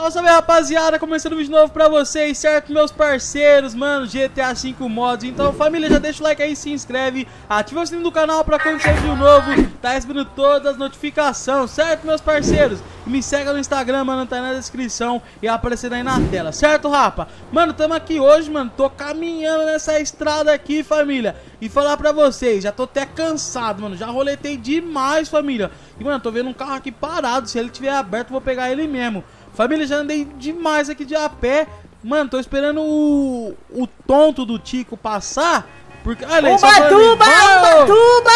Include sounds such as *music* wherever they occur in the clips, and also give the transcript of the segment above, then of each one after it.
Salve, salve rapaziada, começando um vídeo novo pra vocês, certo? Meus parceiros, mano, GTA 5 Mods Então família, já deixa o like aí, se inscreve, ativa o sininho do canal pra quando sair vídeo novo Tá recebendo todas as notificações, certo meus parceiros? Me segue no Instagram, mano, tá na descrição e aparecendo aí na tela, certo rapa? Mano, tamo aqui hoje, mano, tô caminhando nessa estrada aqui, família. E falar pra vocês, já tô até cansado, mano, já roletei demais, família. E mano, tô vendo um carro aqui parado, se ele tiver aberto vou pegar ele mesmo Família, já andei demais aqui de a pé. Mano, tô esperando o, o tonto do Tico passar. Porque, olha, Ubatuba, Ubatuba!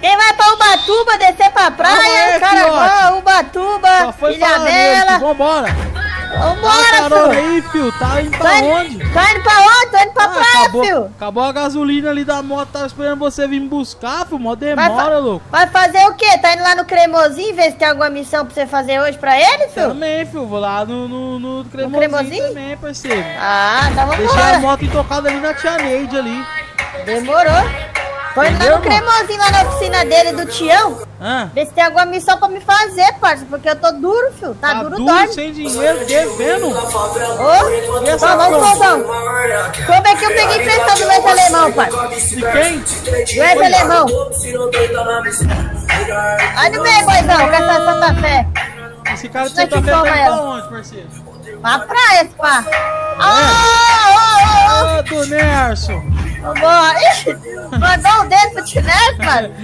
Quem vai pra Ubatuba descer pra praia, ah, cara, ó, Ubatuba, Ilha Bela. Vambora! Vambora, tá aí, fio. Tá indo pra tá onde? Tá indo pra onde? Tô indo pra ah, praia, acabou, fio. Acabou a gasolina ali da moto. Tava esperando você vir me buscar, fio. Mó demora, vai louco. Vai fazer o quê? Tá indo lá no Cremosinho ver se tem alguma missão pra você fazer hoje pra ele, fio? Também, fio. Vou lá no, no, no Cremosinho, no Cremosinho também, parceiro. Ah, tá bom. Deixei a moto intocada ali na Tia Neide ali. Demorou. Foi lá no cremosinho lá na oficina dele do Tião. Ah. Ver se tem alguma missão pra me fazer, parça. Porque eu tô duro, filho. Tá, tá duro, duro dorme. sem dinheiro, devendo. Ô, oh, e essa vamos. Como é que eu peguei emprestado do esse alemão, parça? De quem? Esse alemão. Aí no meio, boizão, com essa Santa Fé. Esse cara de Santa Fé tá pra onde, parceiro? Pra praia, pá. É. Ah, ô, ô, ô. Ô, do Nerson. Mandou um dedo pro Tinés, mano.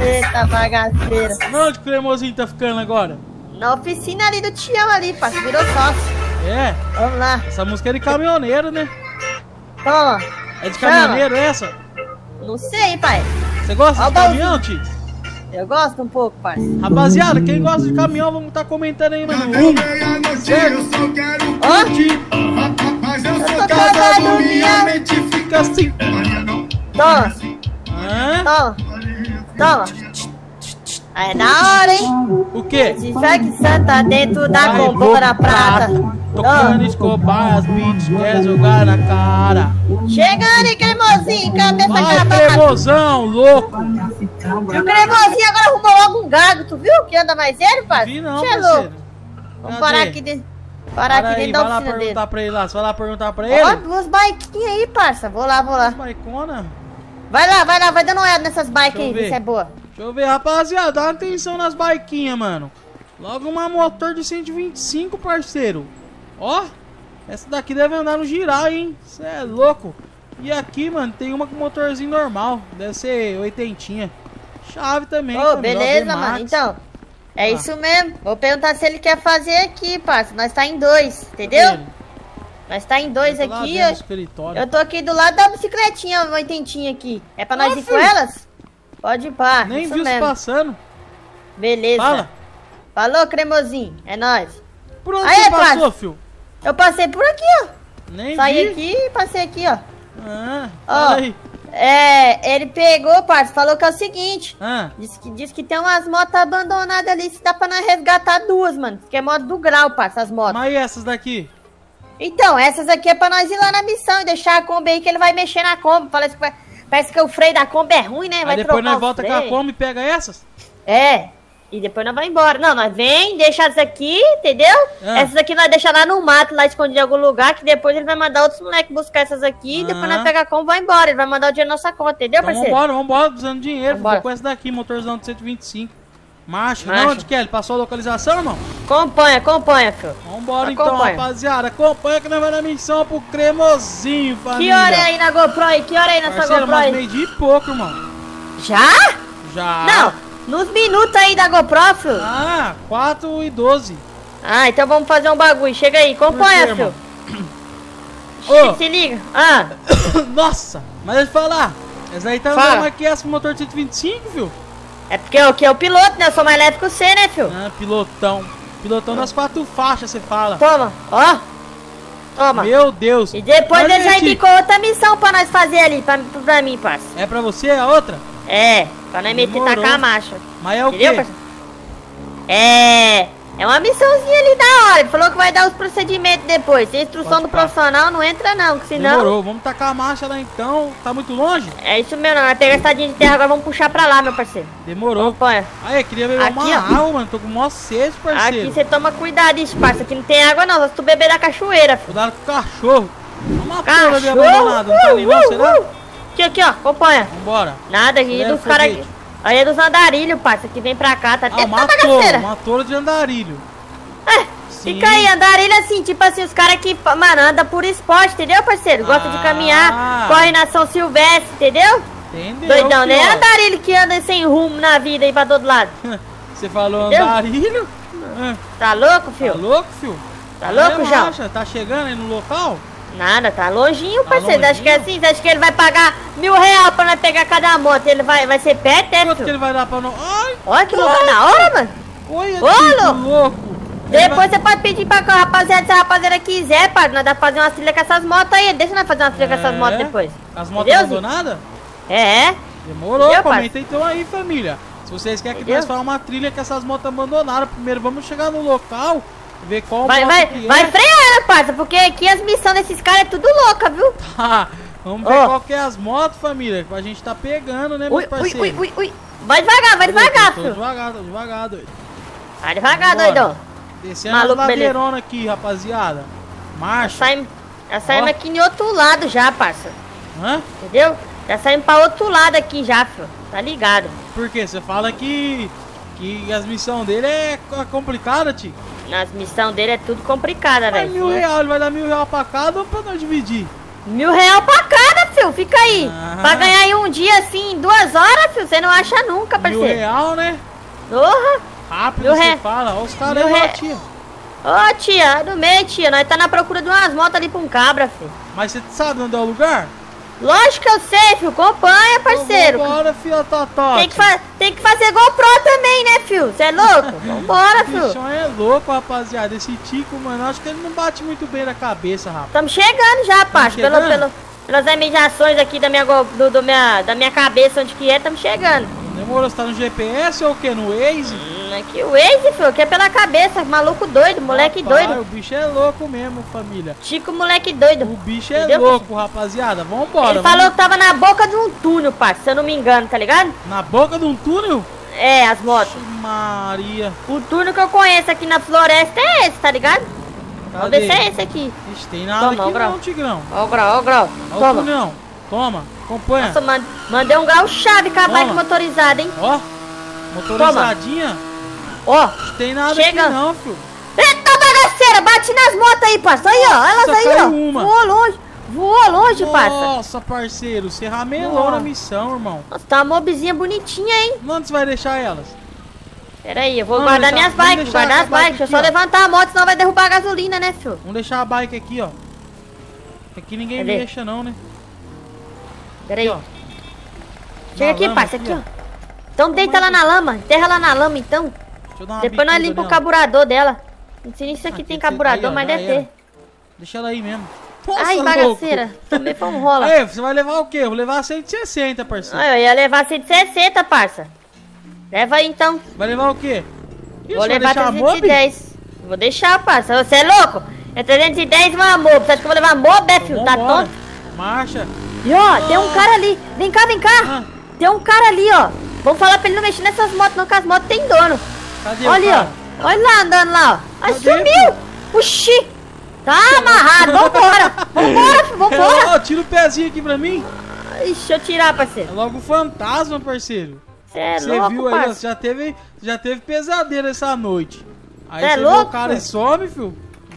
Eita bagaceira. Onde que o cremosinho tá ficando agora? Na oficina ali do Tião ali, parceiro. Virou sócio. É? Vamos lá. Essa música é de caminhoneiro, né? Toma. É de caminhoneiro Chama. essa? Não sei, pai. Você gosta Olha de caminhão, tio? Eu gosto um pouco, pai. Rapaziada, quem gosta de caminhão, vamos estar tá comentando aí, mano. Um, certo? Ó. Mas eu sou casado, minha mente fica assim. Toma. Toma. Toma. Aí é na hora, hein? O quê? Se que santa dentro da compora prata. Tocando escobar, as beats quer jogar na cara. Chegando em cremosinho, cabeça Vai, cremosão, louco. E o cremosinho agora arrumou logo um gago, tu viu? Que anda mais ele, pai? Vi não, é parceiro. Vamos parar aqui dentro. Parar aqui dentro da oficina dele. Vai lá perguntar pra ele lá, você vai lá perguntar pra ele? Ó, duas bikezinhas aí, parça. Vou lá, vou lá. Bicona? Vai lá, vai lá, vai dando uma olhada nessas bikes aí, se é boa. Deixa eu ver, rapaziada, dá atenção nas biquinhas, mano. Logo uma motor de 125, parceiro. Ó, essa daqui deve andar no girar, hein? Você é louco. E aqui, mano, tem uma com motorzinho normal. Deve ser oitentinha. Chave também. Ô, oh, beleza, mano. Então, é ah. isso mesmo. Vou perguntar se ele quer fazer aqui, parça. Nós tá em dois, entendeu? Nós tá em dois aqui. Eu, eu tô aqui do lado da bicicletinha, uma oitentinha aqui. É pra nós ah, ir filho. com elas? Pode ir, pá. Nem viu mesmo. passando. Beleza. Fala. Falou, cremosinho. É nóis. Por onde Aí, você passou, parça? filho? Eu passei por aqui, ó. Nem Saí vi. aqui e passei aqui, ó. Ah, ó. Aí. É, ele pegou, parça, falou que é o seguinte. Ah. Diz que, diz que tem umas motos abandonadas ali, se dá pra nós resgatar duas, mano. Que é moto do grau, parça, as motos. Mas e essas daqui? Então, essas aqui é pra nós ir lá na missão e deixar a Kombi aí que ele vai mexer na Kombi. Parece que, vai, parece que o freio da Kombi é ruim, né? Vai aí depois nós volta com a Kombi e pega essas? É. E depois nós vamos embora. Não, nós vem, deixa essas aqui, entendeu? Ah. Essas aqui nós deixa lá no mato, lá escondido em algum lugar, que depois ele vai mandar outros moleques buscar essas aqui, ah. e depois nós pega como vai embora. Ele vai mandar o dinheiro na nossa conta, entendeu, então parceiro? Vambora, vambora, precisando de dinheiro. Vambora. com essa daqui, motorzão de 125. Marcha. Marcha. Não, onde que é? Ele passou a localização, irmão? Acompanha, acompanha, filho. Vambora então, rapaziada. Acompanha que nós vamos na missão pro cremosinho, família. Que hora é aí na GoPro aí? Que hora é aí nessa Parceiro, GoPro aí? meio de pouco, irmão. Já? Já. Não. Nos minutos aí da GoPro, filho. Ah, 4 e 12. Ah, então vamos fazer um bagulho. Chega aí, acompanha, filho. Ô. Se liga. Ah. *coughs* Nossa, mas deixa eu falar. Essa aí tá andando aqui essa motor 125, viu? É porque que é o piloto, né? Eu sou mais que você, né, filho? Ah, pilotão. Pilotão das quatro faixas, você fala. Toma, ó. Toma. Meu Deus. E depois ele já indicou outra missão pra nós fazer ali, pra, pra mim, parça. É pra você a outra? É, pra não meter tacar a marcha. Mas é o Entendeu, quê? É. É uma missãozinha ali da hora. Ele falou que vai dar os procedimentos depois. Se instrução do profissional não entra não, que senão... Demorou, vamos tacar a marcha lá então. Tá muito longe? É isso mesmo, vai pegar a estadinha de terra, agora vamos puxar pra lá, meu parceiro. Demorou. Acompanha. Aí, queria beber Aqui, uma ó. água, mano. Tô com maior sede, parceiro. Aqui você toma cuidado, isso, parceiro. Aqui não tem água não, só se tu beber da cachoeira. Filho. Cuidado com o cachorro. Uma cachorro? de abandonada, não tá ali não, será? Aqui, aqui, ó, acompanha. Vambora. Nada, aqui dos caras aqui. Aí é dos andarilhos, parça, que vem pra cá, tá ah, matou, matou de andarilho. É, fica aí, andarilho assim, tipo assim, os caras que, mano, anda por esporte, entendeu, parceiro? Gosta ah. de caminhar, corre na São Silvestre, entendeu? Entendeu, Doidão, né? É andarilho que anda sem rumo na vida aí pra todo lado. *laughs* Você falou entendeu? andarilho? Tá louco, filho? Tá louco, filho? Tá louco, já? Tá chegando aí no local? Nada, tá longinho, tá parceiro. Longinho? Acho que é assim, acho que ele vai pagar mil reais pra nós pegar cada moto. Ele vai, vai ser perto, é, Quanto que ele vai dar pra nós? Ai, Olha que lugar na hora, mano. Olha que louco. Depois vai... você pode pedir pra rapaziada, se a rapaziada quiser, pai. Nós dá pra fazer uma trilha com essas motos aí. Deixa nós fazer uma trilha é... com essas é? motos depois. As motos abandonadas? É. Demorou, Entendeu, comenta então aí, família. Se vocês querem que Entendeu? nós façamos uma trilha com essas motos abandonadas, primeiro vamos chegar no local Ver qual vai, vai, vai é. freando, parça, porque aqui as missões desses caras é tudo louca, viu? *laughs* Tá, vamos ver oh. qual que é as motos, família, que a gente tá pegando, né, meu parceiro? Ui, ui, ui, Vai devagar, vai devagar, filho. devagar, tô devagar, doido. Vai devagar, doidão. Descendo Maluco, as ladeirona aqui, rapaziada. Marcha. Já saímos, aqui em outro lado já, parça. Hã? Entendeu? Já saímos pra outro lado aqui já, filho. Tá ligado. Por quê? Você fala que, que as missões dele é complicada, tio. As missões dele é tudo complicada, velho. mil né? real, ele vai dar mil real pra cada ou pra nós dividir? Mil real pra cada, filho, fica aí. Ah. Pra ganhar em um dia, assim, duas horas, filho, você não acha nunca, parceiro. Mil real, né? Porra. Rápido mil você re... fala, olha os caras aí, re... tia. Ô, tia, do meio, tia, nós tá na procura de umas motos ali pra um cabra, filho. Mas você sabe onde é o lugar? Lógico que eu sei, filho. Acompanha, parceiro. Vambora, filho, Totó. Tem que, tem que fazer GoPro também, né, filho? Você é louco? *laughs* Vambora, filho. Esse é louco, rapaziada. Esse Tico, mano, acho que ele não bate muito bem na cabeça, rapaz. Estamos chegando já, parça. Pelo, pelo, pelas mediações aqui da minha, do, do minha, da minha cabeça, onde que é, estamos chegando. Demorou, você tá no GPS ou o que? No Waze? Hum, aqui o Waze, filho, que é pela cabeça, maluco doido, moleque Rapaz, doido. o bicho é louco mesmo, família. Chico, moleque doido. O bicho é Entendeu, louco, rapaziada. Vambora. Ele falou que tava na boca de um túnel, parça, se eu não me engano, tá ligado? Na boca de um túnel? É, as motos. Maria. O túnel que eu conheço aqui na floresta é esse, tá ligado? Cadê? Vamos ver se é esse aqui. Ixi, tem nada Toma, aqui não, Tigrão. Ó o grau, ó o grau. Ó o túnel. Toma, acompanha. Nossa, mandei um grau chave com a bike motorizada, hein? Ó. Motorizadinha? Ó. Tem nada Chega. aqui não, filho. Eita bagaceira, bate nas motos aí, parça. Aí, ó. Elas Nossa, aí, ó. Uma. Voou longe. Voou longe, parça. Nossa, parceiro. Você ramelou na missão, irmão. Nossa, tá uma mobzinha bonitinha, hein? Onde você vai deixar elas? Pera aí, eu vou guardar deixar, minhas bikes, guardar as bikes. Deixa eu só ó. levantar a moto, senão vai derrubar a gasolina, né, filho? Vamos deixar a bike aqui, ó. Aqui ninguém Cadê? mexa não, né? Pera aí. Aqui, Chega aqui, parça, aqui, ó. Então deita lá na lama, enterra lá na lama então. Depois nós limpa o carburador dela. Não sei nem se aqui, aqui tem carburador, aí, ó, mas deve ter. Deixa ela aí mesmo. Nossa, Ai, bagaceira. Também foi um rola. *laughs* Aí, você vai levar o quê? Eu vou levar 160, parceiro. Ah, eu ia levar 160, parça. Leva aí então. Vai levar o quê? Isso, vou levar 310. Vou deixar, parça. Você é louco? É 310 uma mob. Você acha que eu vou levar mob, é, filho? Tá tonto? Marcha. E ó, ah. tem um cara ali. Vem cá, vem cá. Ah. Tem um cara ali, ó. Vamos falar pra ele não mexer nessas motos, não, que as motos tem dono. Cadê Olha ó. Olha lá andando lá, ó. Aí sumiu. Oxi. Tá amarrado. Vambora. Vambora, vambora. Ó, tira o pezinho aqui pra mim. Ixi, deixa eu tirar, parceiro. É logo fantasma, parceiro. Você é louco, viu aí, já teve, já teve pesadelo essa noite. Aí você é louco, o cara e some, filho.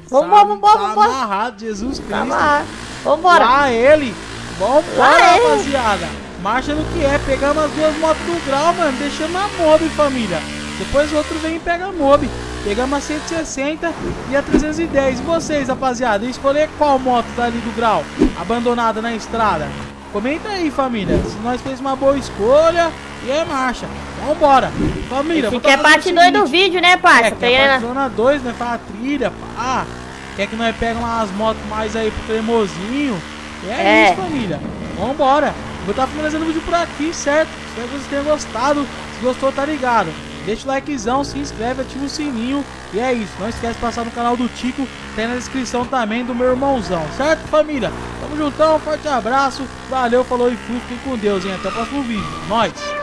Vambora, vambora, tá vambora. amarrado, Jesus tá Cristo. Tá amarrado. Vambora. Lá ele. Vambora, rapaziada. Marcha no que é, pegamos as duas motos do grau, mano, deixando a mob, família. Depois o outro vem e pega a mob. Pegamos a 160 e a 310. E vocês, rapaziada, escolher qual moto dali do grau, abandonada na estrada? Comenta aí, família, se nós fez uma boa escolha e é marcha. Vambora. Família, Esse quer parte 2 do vídeo, né, parça? É, quer parte zona 2, né, a trilha, pá. Quer que nós peguemos umas motos mais aí pro cremosinho. E é, é. isso, família. Vambora. Vou estar finalizando o vídeo por aqui, certo? Espero que vocês tenham gostado. Se gostou, tá ligado. Deixa o likezão, se inscreve, ativa o sininho. E é isso, não esquece de passar no canal do Tico, tem na descrição também do meu irmãozão, certo família? Tamo juntão, forte abraço, valeu, falou e fui, fiquem com Deus, hein? Até o próximo vídeo, nós!